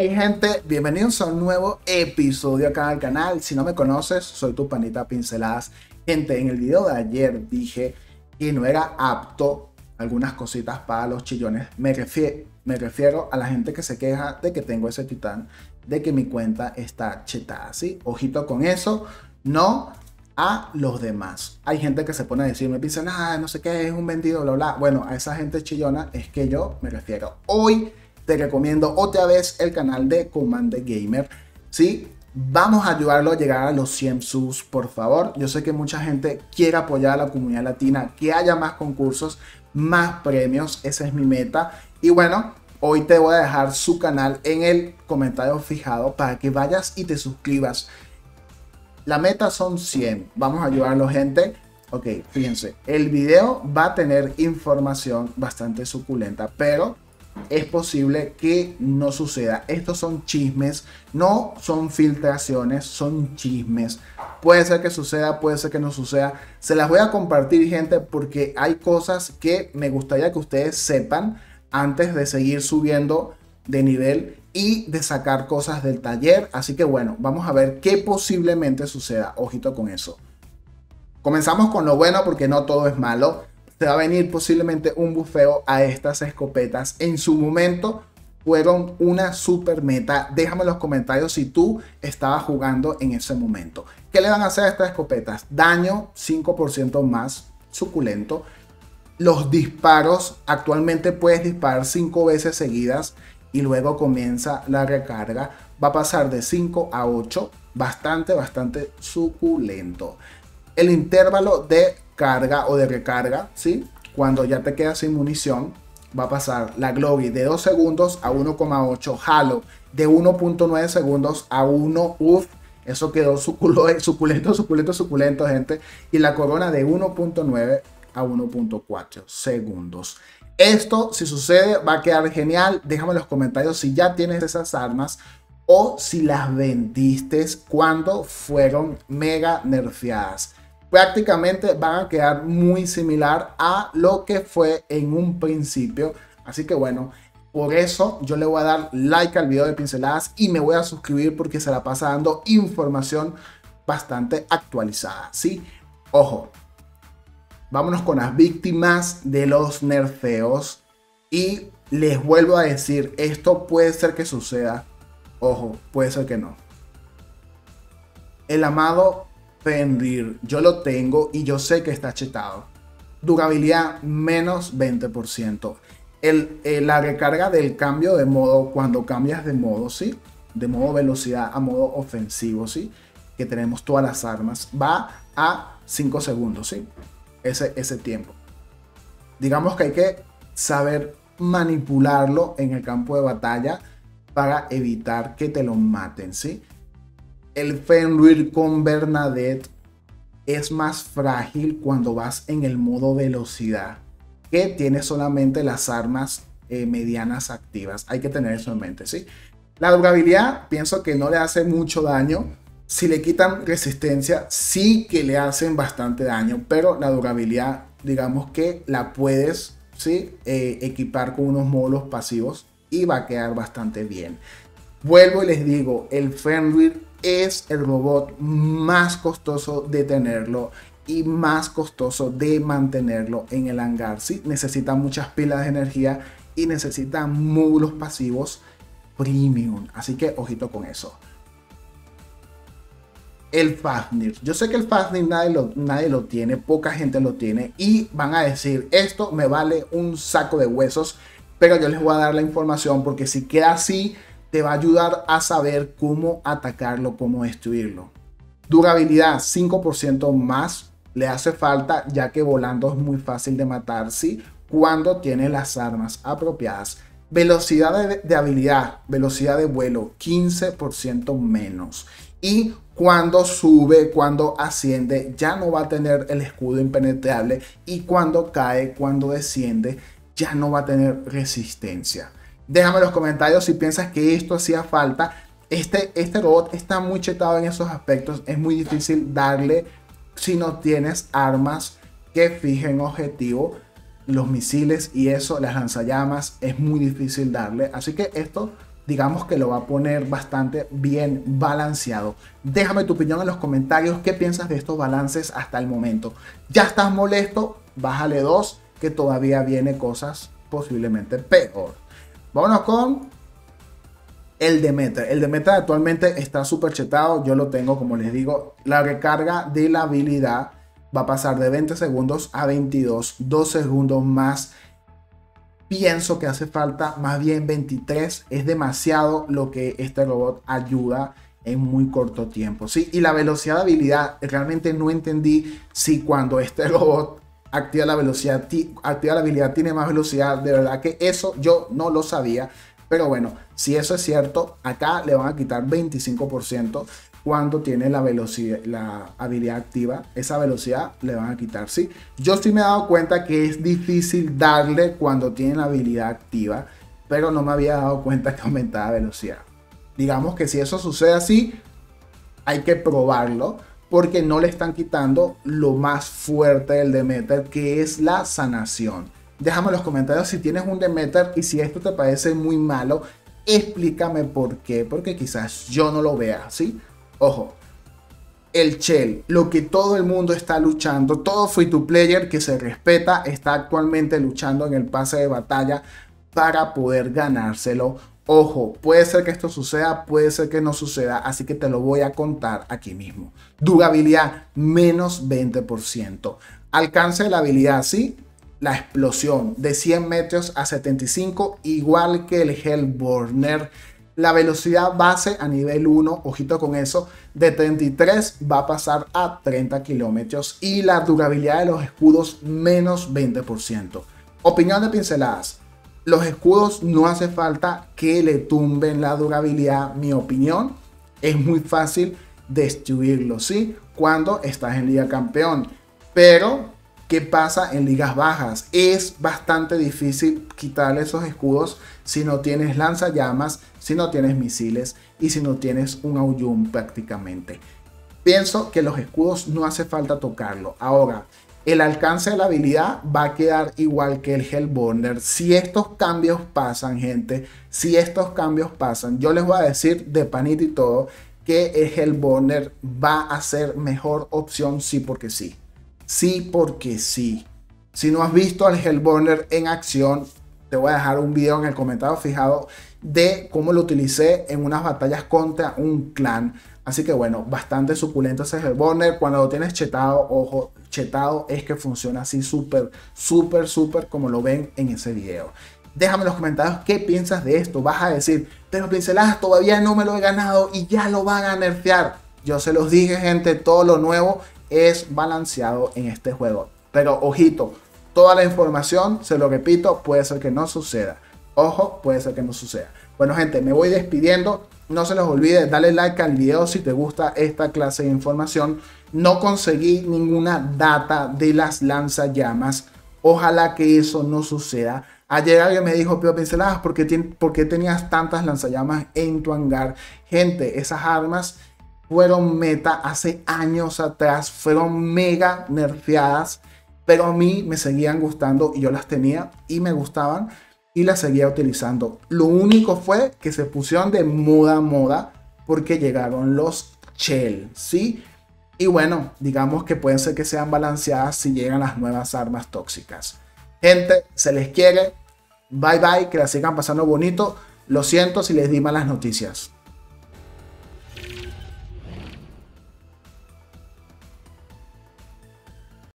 Hey gente, bienvenidos a un nuevo episodio acá al canal. Si no me conoces, soy tu panita pinceladas. Gente, en el video de ayer dije que no era apto algunas cositas para los chillones. Me refiero, me refiero a la gente que se queja de que tengo ese titán, de que mi cuenta está chetada, ¿sí? Ojito con eso, no a los demás. Hay gente que se pone a decirme, pinceladas, no sé qué, es un vendido, bla, bla. Bueno, a esa gente chillona es que yo me refiero. Hoy te recomiendo otra vez el canal de Comande Gamer. ¿sí? Vamos a ayudarlo a llegar a los 100 subs, por favor. Yo sé que mucha gente quiere apoyar a la comunidad latina, que haya más concursos, más premios. Esa es mi meta. Y bueno, hoy te voy a dejar su canal en el comentario fijado para que vayas y te suscribas. La meta son 100. Vamos a ayudarlo, gente. Ok, fíjense, el video va a tener información bastante suculenta, pero es posible que no suceda. Estos son chismes, no son filtraciones, son chismes. Puede ser que suceda, puede ser que no suceda. Se las voy a compartir, gente, porque hay cosas que me gustaría que ustedes sepan antes de seguir subiendo de nivel y de sacar cosas del taller. Así que bueno, vamos a ver qué posiblemente suceda. Ojito con eso. Comenzamos con lo bueno porque no todo es malo te va a venir posiblemente un bufeo a estas escopetas. En su momento fueron una super meta. Déjame en los comentarios si tú estabas jugando en ese momento. ¿Qué le van a hacer a estas escopetas? Daño 5% más suculento. Los disparos, actualmente puedes disparar 5 veces seguidas y luego comienza la recarga. Va a pasar de 5 a 8. Bastante, bastante suculento. El intervalo de carga o de recarga, ¿sí? Cuando ya te quedas sin munición, va a pasar la Glory de 2 segundos a 1,8, Halo de 1.9 segundos a 1, uff, eso quedó suculento, suculento, suculento, gente. Y la corona de 1.9 a 1.4 segundos. Esto, si sucede, va a quedar genial. Déjame en los comentarios si ya tienes esas armas o si las vendiste cuando fueron mega nerfeadas prácticamente van a quedar muy similar a lo que fue en un principio. Así que bueno, por eso yo le voy a dar like al video de pinceladas y me voy a suscribir porque se la pasa dando información bastante actualizada. ¿sí? Ojo, vámonos con las víctimas de los nerfeos. Y les vuelvo a decir, esto puede ser que suceda. Ojo, puede ser que no. El amado Fenrir, yo lo tengo y yo sé que está chetado. Durabilidad menos 20%. El, eh, la recarga del cambio de modo, cuando cambias de modo, ¿sí? De modo velocidad a modo ofensivo, ¿sí? Que tenemos todas las armas, va a 5 segundos, ¿sí? Ese, ese tiempo. Digamos que hay que saber manipularlo en el campo de batalla para evitar que te lo maten, ¿sí? El Fenrir con Bernadette es más frágil cuando vas en el modo velocidad, que tiene solamente las armas eh, medianas activas. Hay que tener eso en mente, ¿sí? La durabilidad, pienso que no le hace mucho daño. Si le quitan resistencia, sí que le hacen bastante daño, pero la durabilidad, digamos que la puedes ¿sí? Eh, equipar con unos módulos pasivos y va a quedar bastante bien. Vuelvo y les digo, el Fenrir es el robot más costoso de tenerlo y más costoso de mantenerlo en el hangar. Sí, necesita muchas pilas de energía y necesita módulos pasivos premium. Así que ojito con eso. El Fafnir. Yo sé que el Fafnir nadie lo, nadie lo tiene, poca gente lo tiene y van a decir, esto me vale un saco de huesos, pero yo les voy a dar la información porque si queda así, te va a ayudar a saber cómo atacarlo, cómo destruirlo. Durabilidad 5% más le hace falta ya que volando es muy fácil de matar ¿sí? cuando tiene las armas apropiadas. Velocidad de, habilidad, velocidad de vuelo 15% menos. Y cuando sube, cuando asciende, ya no va a tener el escudo impenetrable. Y cuando cae, cuando desciende, ya no va a tener resistencia. Déjame en los comentarios si piensas que esto hacía falta. Este, este robot está muy chetado en esos aspectos. Es muy difícil darle si no tienes armas que fijen objetivo. Los misiles y eso, las lanzallamas, es muy difícil darle. Así que esto digamos que lo va a poner bastante bien balanceado. Déjame tu opinión en los comentarios, qué piensas de estos balances hasta el momento. ¿Ya estás molesto? Bájale dos, que todavía viene cosas posiblemente peor. Vámonos con el Demeter. El Demeter actualmente está súper chetado. Yo lo tengo, como les digo. La recarga de la habilidad va a pasar de 20 segundos a 22. 2 segundos más pienso que hace falta más bien 23. Es demasiado lo que este robot ayuda en muy corto tiempo. ¿sí? Y la velocidad de habilidad, realmente no entendí si cuando este robot activa la velocidad, activa la habilidad, tiene más velocidad. De verdad que eso yo no lo sabía. Pero bueno, si eso es cierto, acá le van a quitar 25% cuando tiene la velocidad, la habilidad activa, esa velocidad le van a quitar, ¿sí? Yo sí me he dado cuenta que es difícil darle cuando tiene la habilidad activa, pero no me había dado cuenta que aumentaba velocidad. Digamos que si eso sucede así, hay que probarlo porque no le están quitando lo más fuerte del Demeter, que es la sanación. Déjame en los comentarios si tienes un Demeter y si esto te parece muy malo, explícame por qué, porque quizás yo no lo vea, ¿sí? Ojo, el Shell, lo que todo el mundo está luchando, todo free to player que se respeta está actualmente luchando en el pase de batalla para poder ganárselo. Ojo, puede ser que esto suceda, puede ser que no suceda, así que te lo voy a contar aquí mismo. Durabilidad, menos 20%. Alcance de la habilidad, sí, la explosión de 100 metros a 75, igual que el Hellborner la velocidad base a nivel 1, ojito con eso, de 33 va a pasar a 30 kilómetros y la durabilidad de los escudos menos 20%. Opinión de pinceladas. Los escudos no hace falta que le tumben la durabilidad, mi opinión. Es muy fácil destruirlo, ¿sí? Cuando estás en Liga Campeón. Pero ¿Qué pasa en ligas bajas? Es bastante difícil quitarle esos escudos si no tienes lanzallamas, si no tienes misiles y si no tienes un Auyum prácticamente. Pienso que los escudos no hace falta tocarlo. Ahora, el alcance de la habilidad va a quedar igual que el Hellborner. Si estos cambios pasan, gente, si estos cambios pasan, yo les voy a decir de panito y todo que el Hellborner va a ser mejor opción sí porque sí sí porque sí. Si no has visto al Hellburner en acción, te voy a dejar un video en el comentario fijado de cómo lo utilicé en unas batallas contra un clan. Así que bueno, bastante suculento ese Hellburner. Cuando lo tienes chetado, ojo, chetado es que funciona así súper, súper, súper como lo ven en ese video. Déjame en los comentarios qué piensas de esto. Vas a decir, pero pinceladas todavía no me lo he ganado y ya lo van a nerfear. Yo se los dije, gente, todo lo nuevo es balanceado en este juego. Pero ojito, toda la información, se lo repito, puede ser que no suceda. Ojo, puede ser que no suceda. Bueno, gente, me voy despidiendo. No se les olvide darle like al video si te gusta esta clase de información. No conseguí ninguna data de las lanzallamas. Ojalá que eso no suceda. Ayer alguien me dijo, pero pinceladas, ¿por qué, ¿por qué tenías tantas lanzallamas en tu hangar? Gente, esas armas fueron meta hace años atrás, fueron mega nerfeadas, pero a mí me seguían gustando y yo las tenía y me gustaban y las seguía utilizando. Lo único fue que se pusieron de moda moda porque llegaron los Shell, ¿sí? Y bueno, digamos que pueden ser que sean balanceadas si llegan las nuevas armas tóxicas. Gente, se les quiere. Bye bye, que la sigan pasando bonito. Lo siento si les di malas noticias.